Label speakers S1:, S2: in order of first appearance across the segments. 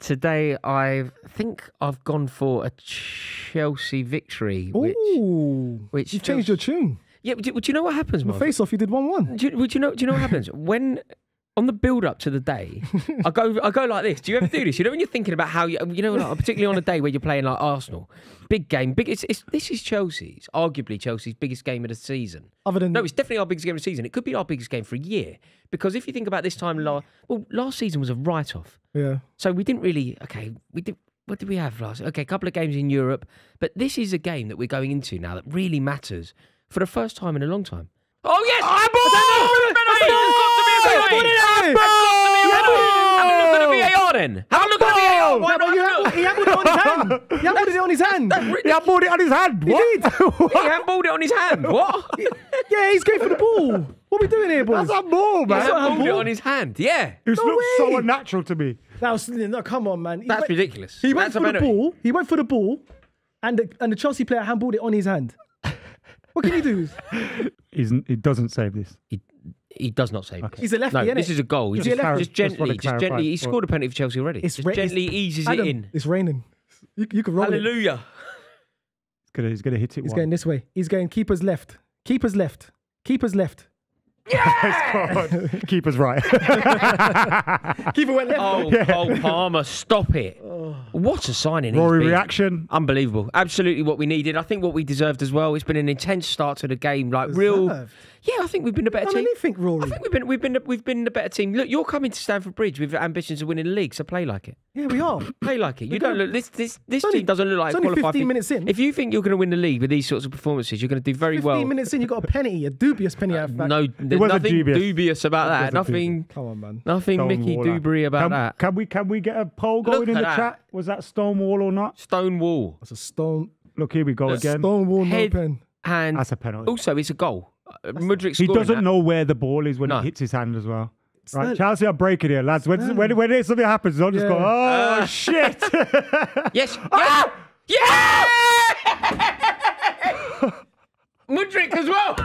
S1: Today, I think I've gone for a Chelsea victory. Which,
S2: Ooh,
S1: which
S2: you changed your tune.
S1: yeah, but do, do you know what happens, Marv?
S2: face off, you did one one.
S1: Do would you know? Do you know what happens when on the build up to the day? I go, I go like this. Do you ever do this? You know when you're thinking about how you, you know, like, particularly on a day where you're playing like Arsenal, big game, big. It's, it's this is Chelsea's, arguably Chelsea's biggest game of the season.
S2: Other than
S1: No, it's definitely our biggest game of the season. It could be our biggest game for a year because if you think about this time last, well, last season was a write off.
S2: yeah,
S1: So we didn't really. Okay, we did. What did we have last? Okay, a couple of games in Europe, but this is a game that we're going into now that really matters for the first time in a long time. Oh yes! Have look at the VAR then. Have a look at the VAR. Why
S2: but
S1: not?
S2: you he handled it on his hand. He handled it on his hand.
S3: He had it on his hand. What?
S2: did.
S1: He handballed it on his hand. What?
S2: Yeah, he's going for the ball. What are we doing here, boys?
S3: That's a ball, man.
S2: not
S1: handballed it on his hand. Yeah.
S3: It
S2: No
S3: looks so unnatural to me.
S2: That was no. Come on, man. He
S1: That's
S2: went,
S1: ridiculous.
S2: He went
S1: That's
S2: for the ball. He went for the ball, and the, and the Chelsea player handballed it on his hand. What can you do?
S3: He's, he doesn't save this.
S1: He, he does not save. this.
S2: He's a lefty,
S1: No,
S2: innit?
S1: this is a goal. He
S2: Is he a
S1: just,
S2: lefty?
S1: just
S3: Just
S1: gently,
S3: wanna
S1: just gently. He scored a penalty for Chelsea already.
S2: It's
S1: just
S2: ra-
S1: gently
S2: it's-
S1: eases
S2: Adam,
S1: it in.
S2: It's raining. You, you can roll it.
S1: Hallelujah.
S3: He's gonna, he's gonna hit it.
S2: He's
S3: one.
S2: going this way. He's going keeper's left. Keeper's left. Keeper's left.
S3: Keeper's right.
S2: Keeper went left.
S1: Oh, Cole Palmer, stop it. Oh. What a signing. he's
S3: Rory
S1: been.
S3: reaction.
S1: Unbelievable. Absolutely what we needed. I think what we deserved as well. It's been an intense start to the game. Like real.
S2: Deserved.
S1: Yeah, I think we've been a better
S2: How
S1: team.
S2: many think
S1: I think we've been we've been we've been the better team. Look, you're coming to Stamford Bridge with ambitions of winning the league, so play like it.
S2: Yeah, we are.
S1: Play like it. You don't look this this this
S2: only-
S1: team doesn't look like
S2: it's
S1: a
S2: only
S1: qualified
S2: 15
S1: team.
S2: minutes in.
S1: If you think you're going to win the league with these sorts of performances, you're going to do very
S2: 15
S1: well.
S2: minutes in, you've got a penny, a dubious penny. out of fact.
S1: No, there's
S3: wasn't
S1: nothing
S3: dubious.
S1: dubious, about that.
S3: wasn't
S1: Nothing,
S2: Come on, man.
S1: nothing Mickey
S3: Stonewaller.
S1: Dubry about
S3: can,
S1: that.
S3: Can we can we get a poll
S1: Look
S3: going in the
S1: that.
S3: chat? Was that Stonewall or not?
S1: Stonewall
S2: That's a stone,
S3: Look, here we go again.
S2: stone wall, no
S1: Head-
S2: pen.
S1: and
S3: That's a penalty.
S1: also it's a goal. Uh, Mudryk
S3: He doesn't
S1: that.
S3: know where the ball is when
S1: No.
S3: it hits his hand as well. Right,
S2: early.
S3: Chelsea are breaking here, lads. When, when, when something happens, don't just go,
S2: Yeah.
S3: oh, shit.
S1: Yes.
S3: Ah!
S1: Yeah. Yeah. Mudryk as well.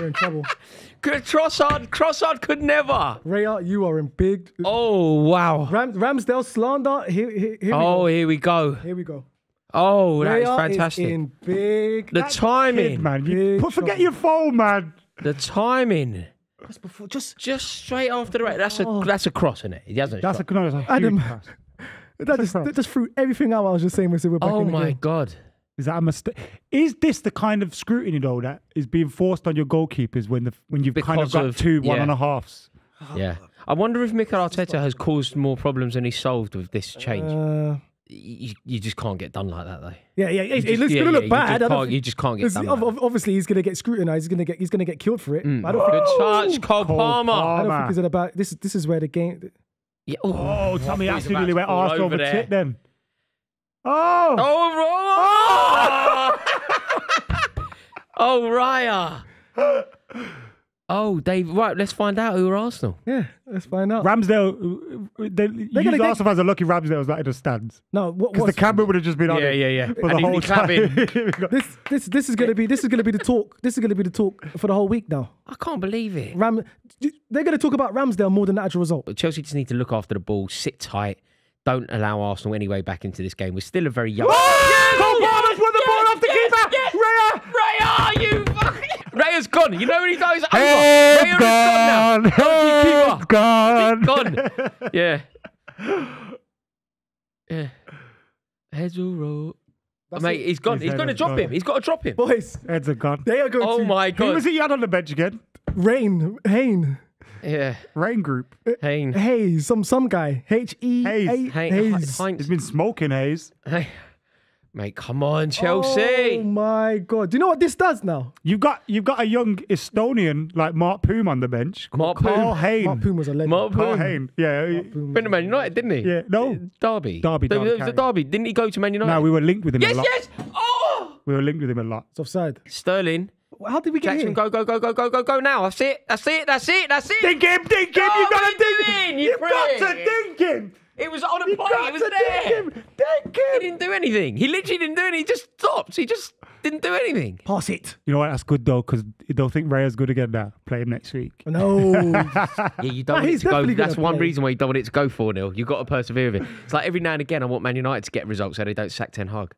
S2: You're in trouble.
S1: Could- Trossard, Trossard could never.
S2: Raya, you are in big.
S1: Oh wow.
S2: Ram, Ramsdale slander. Here, here, here
S1: Oh,
S2: we go.
S1: Oh, here we go.
S2: Here we go.
S1: Oh, that is
S2: Raya
S1: fantastic.
S2: in big.
S1: the
S3: Kid,
S1: timing,
S3: man. You, put, forget
S2: trouble.
S3: your phone, man.
S1: the timing.
S2: Just before, just
S1: Just straight after the right. That's a oh. that's a cross, isn't it? He doesn't.
S3: That's a,
S1: shot.
S3: no, that's a huge
S2: Adam.
S3: pass.
S2: that just, that just threw everything out. I was just saying when we were back
S1: oh
S2: in the
S1: my
S2: game.
S1: god.
S3: Is that a mistake? Is this the kind of scrutiny though that is being forced on your goalkeepers when the when you've kind of got
S1: of-
S3: two one
S1: yeah.
S3: and a halves?
S1: Yeah. I wonder if Mikel Arteta has caused more problems than he solved with this change.
S2: Uh,
S1: you, you just can't get done like that, though.
S2: yeah, yeah, it, it
S1: just-
S2: looks
S1: yeah,
S2: gonna
S1: yeah,
S2: look
S1: you
S2: bad.
S1: just
S2: I don't
S1: can't-
S2: think-
S1: you just can't get done like
S2: ob- Obviously, he's gonna get scrutinized. He's gonna get he's gonna get killed for it.
S1: Mm.
S2: I don't think.
S1: Good touch, Cole
S3: Cole
S1: Palmer.
S2: I don't
S3: Palmer.
S2: think it's about this. This is where the game.
S1: Yeah.
S3: Oh, Tommy
S1: he's about
S3: absolutely
S1: to
S3: went
S1: fall
S3: arse over
S1: there.
S3: tit then. Oh,
S1: Oh, oh, oh, Raya. Oh, Dave. Right, let's find out who are Arsenal.
S2: Yeah, let's find out.
S3: Ramsdale. uh, They, use
S2: gonna get-
S3: Arsenal fans are lucky Ramsdale's not in the stands
S2: no, what,
S3: because the
S2: what's,
S3: camera would have just been on
S1: Yeah,
S3: it
S1: yeah, yeah.
S3: for
S1: And
S3: the
S1: he'd
S3: whole time.
S1: clapping.
S3: We
S2: this this this is gonna be this is gonna be the talk. This is gonna be the talk for the whole week now.
S1: I can't believe it.
S2: Ram, they're gonna talk about Ramsdale more than the actual result.
S1: But Chelsea just need to look after the ball, sit tight, don't allow Arsenal any way back into this game. We're still a very young.
S3: Oh, Cole Palmer's won the ball off the keeper. Raya.
S1: Raya, you fucking. Raya's gone. You know when he goes over.
S3: Head
S1: Raya is gone now.
S3: gone.
S1: Goalkeeper.
S3: Head gone.
S1: Gone. Yeah. Yeah. Heads will roll.
S2: That's
S1: Mate,
S2: it.
S1: he's gone.
S3: His
S1: He's going to drop
S3: gone.
S1: him. He's got to drop him.
S2: Boys,
S3: Heads are gone.
S2: they are going
S1: Oh
S2: to
S1: my
S3: Who was
S1: he
S3: it you had on the bench again?
S2: Rain, Hain,
S1: Yeah.
S3: Rain Group.
S1: Uh, Hayne.
S2: Hayes, some some guy, H E
S3: Hayes.
S2: A-
S1: Hay-
S2: Hayes.
S1: Heinz.
S3: He's been smoking, Hayes.
S1: Hey. Mate, come on, Chelsea.
S2: Oh my god! Do you know what this does now?
S3: You've got you've got a young Estonian like Mark Poom on the bench.
S1: Mark
S3: Carl
S1: Poom.
S3: Hein.
S2: Mark Poom was a legend.
S1: Mark
S3: Carl
S1: Poom.
S3: Hein. Yeah. he-
S1: Went to Man United, didn't he?
S3: Yeah, no.
S1: Uh, Derby.
S3: Derby,
S1: The-
S3: Derby
S1: the- the Derby. Didn't he go to Man United?
S3: No, we were linked with him
S1: yes,
S3: a lot.
S1: yes. Yes! Oh!
S3: We were linked with him a lot.
S2: It's offside.
S1: Sterling.
S2: How did we get
S1: Jackson,
S2: here?
S1: go, go, go, go, go, go, go now. That's it. That's it. That's it. That's it.
S3: Dink him, dink him.
S1: Oh,
S3: you got to
S1: are you
S3: dink him.
S1: you
S3: You've got to
S1: prick?
S3: dink him.
S1: It was on a
S3: You got
S1: It was
S3: to
S1: there.
S3: dink him. Dink
S1: He didn't do anything. He literally didn't do anything. He just stopped. He just. Didn't do anything.
S2: Pass it.
S3: You know what? That's good though, because they'll think Raya's good again now. Play him next week.
S2: No.
S1: Yeah, you don't
S2: Nah,
S1: want it to go. That's one
S2: play.
S1: reason why you don't want it to go 4 0. You've got to persevere with it. It's like every now and again, I want Man United to get results so they don't sack Ten Hag.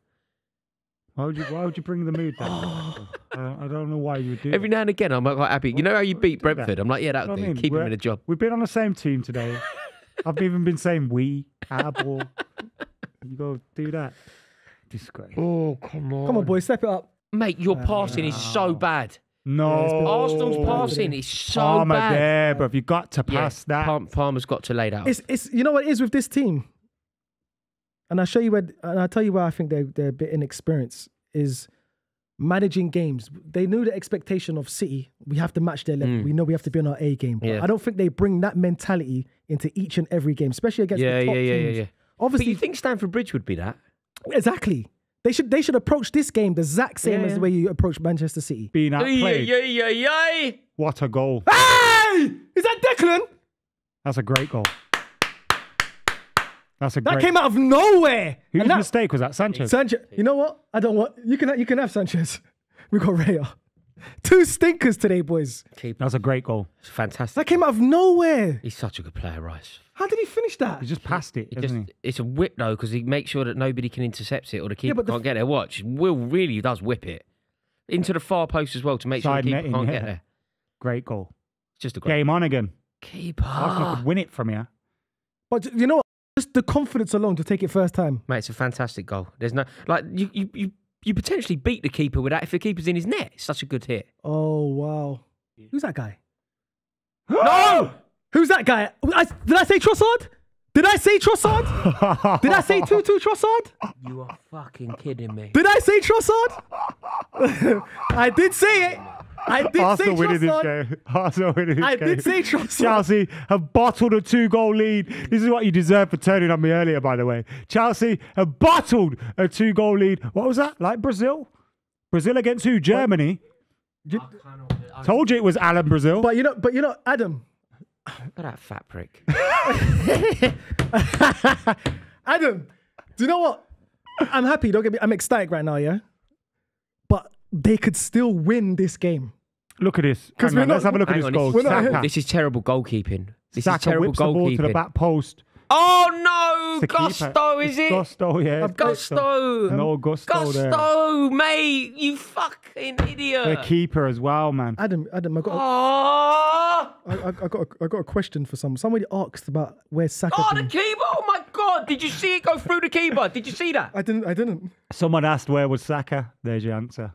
S3: Why would you? Why would you bring the mood down? I, don't, uh, I don't know why you would do. It.
S1: Every
S3: that.
S1: now and again, I'm quite happy. You know how you beat Brentford? I'm like, yeah, that'll
S3: You know
S1: do.
S3: I mean?
S1: Keep him
S3: We're-
S1: in a job.
S3: We've been on the same team today. I've even been saying we, our ball. You go do that. Disgrace.
S1: Oh, come on.
S2: Come on, boys, step it up.
S1: Mate, your passing is so bad.
S3: No.
S1: Arsenal's
S2: Oh.
S1: passing is so
S3: Palmer
S1: bad.
S3: there, but you've got to
S1: Yeah,
S3: pass that.
S1: Palm- Palmer's got to lay that.
S2: It's it's you know what it is with this team, and I'll show you where and I'll tell you where I think they're they're a bit inexperienced is managing games. They knew the expectation of City. We have to match their level. We know we have to be on our A game. But
S1: Mm. Yeah.
S2: I don't think they bring that mentality into each and every game, especially against
S1: yeah,
S2: the top
S1: yeah, yeah, yeah,
S2: teams.
S1: yeah. But
S2: Obviously,
S1: you think Stamford Bridge would be that?
S2: exactly. They should they should approach this game the exact same
S1: Yeah,
S2: as
S1: yeah.
S2: the way you approach Manchester City.
S3: Being outplayed.
S1: Yeah, yeah, yeah, yeah.
S3: What a goal.
S2: Hey, is that Declan?
S3: That's a great goal. That's a
S2: That
S3: great.
S2: came out of nowhere.
S3: Whose
S2: And that-
S3: mistake was that? Sanchez.
S2: Sanchez, you know what? I don't want you can you can have Sanchez. We got Raya. Two stinkers today, boys.
S1: Keep
S3: That's a great goal.
S1: It's fantastic.
S2: That came out of nowhere.
S1: He's such a good player, Rice.
S2: How did he finish that?
S3: He just passed it,
S1: He
S3: isn't
S1: just, it's a whip though, because he makes sure that nobody can intercept it or the keeper
S2: but the
S1: can't
S2: f-
S1: get there. Watch, Will really does whip it into the far post as well to make
S3: Side
S1: sure the keeper
S3: netting,
S1: can't
S3: yeah.
S1: get there.
S3: Great goal.
S1: It's just a great
S3: Game on again.
S1: keeper.
S3: I could win it from here.
S2: But you know what? Just the confidence alone to take it first time.
S1: Mate, it's a fantastic goal. There's no like you you you, you potentially beat the keeper with that if the keeper's in his net. It's such a good hit.
S2: Oh wow. Who's that guy?
S3: No!
S2: Who's that guy? I, did I say Trossard? Did I say Trossard? Did I say Tutu Trossard?
S1: You are fucking kidding me.
S2: Did I say Trossard? I did say it. I did
S3: Arsenal
S2: say
S3: winning this game. Arsenal winning this
S2: I
S3: game.
S2: did say Trossard.
S3: Chelsea have bottled a two-goal lead. This is what you deserve for turning on me earlier, by the way. Chelsea have bottled a two-goal lead. What was that? Like Brazil? Brazil against who? Germany. Told you it was Alan Brazil.
S2: But you know, but you know, Adam,
S1: Look at that fat prick.
S2: Adam, do you know what? I'm happy. Don't get me. I'm ecstatic right now. Yeah, but they could still win this game.
S3: Look at this.
S2: 'Cause
S3: Hang
S2: we're
S3: on, let's have a look at
S1: Hang
S3: this
S1: on,
S3: goal.
S1: this, is
S3: Saka.
S1: this is terrible goalkeeping. This
S3: Saka
S1: is terrible
S3: whips the ball to the back post.
S1: Oh no,
S3: It's the keeper.
S1: Gusto is it?
S3: Gusto, yeah. it's
S1: Gusto.
S3: No Gusto, there.
S1: Gusto, mate, you fucking idiot.
S3: The keeper as well, man.
S2: Adam, Adam, I got, a,
S1: Oh,
S2: I, I, I got, a, I got a question for some. Somebody asked about where Saka.
S1: oh, the keeper! Oh my god, did you see it go through the keeper? Did you see that?
S2: I didn't. I didn't.
S3: Someone asked where was Saka. There's your answer.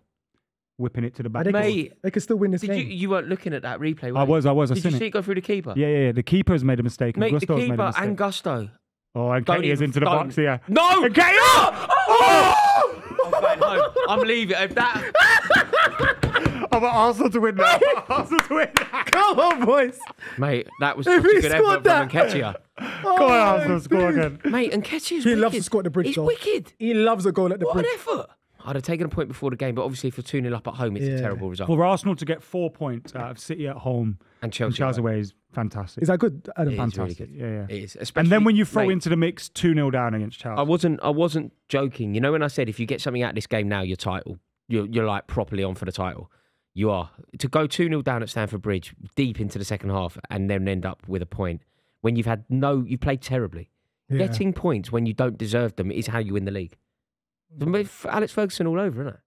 S3: Whipping it to the back.
S2: They could,
S1: Mate.
S2: they could still win this
S1: Did
S2: game.
S1: You weren't looking at that replay. Were
S3: I
S1: you?
S3: was, I was. I
S1: Did you see
S3: it.
S1: it go through the keeper?
S3: Yeah, yeah, yeah. The keeper's made a mistake. and
S1: Mate, the
S3: Gusto's made a
S1: keeper
S3: mistake.
S1: and Gusto.
S3: Oh, and Nketiah is into the
S1: don't-
S3: box here.
S1: No!
S3: And Nketiah-
S1: oh! oh! I'm going home. I'm leaving. If that.
S3: I want Arsenal to win now. Arsenal to win now.
S2: Come on, boys.
S1: Mate, that was
S2: If
S1: such a good
S2: scored
S1: effort from
S2: that-
S1: Nketiah.
S3: Go on, Arsenal, score oh, again.
S1: Mate, Nketiah's
S2: He
S1: wicked.
S2: loves to score at the bridge.
S1: He's
S2: though.
S1: wicked.
S2: He loves a goal at the
S1: What an
S2: bridge.
S1: effort. I'd have taken a point before the game, but obviously for 2 0 up at home, it's
S2: Yeah.
S1: a terrible result.
S3: For Arsenal to get four points out of City at home
S1: and
S3: and
S1: Chelsea.
S3: Chelsea away is fantastic.
S2: Is that good, Adam?
S1: It is really
S3: fantastic.
S1: good.
S3: Yeah, yeah.
S1: It is.
S3: And
S1: Especially,
S3: then when you throw
S1: mate,
S3: into the mix 2 0 down against Chelsea.
S1: I wasn't. I wasn't joking. You know when I said if you get something out of this game now, your title, you're you're like properly on for the title. You are to go two 0 down at Stamford Bridge, deep into the second half, and then end up with a point when you've had no. You played terribly.
S2: Yeah.
S1: Getting points when you don't deserve them is how you win the league. Alex Ferguson all over, isn't it?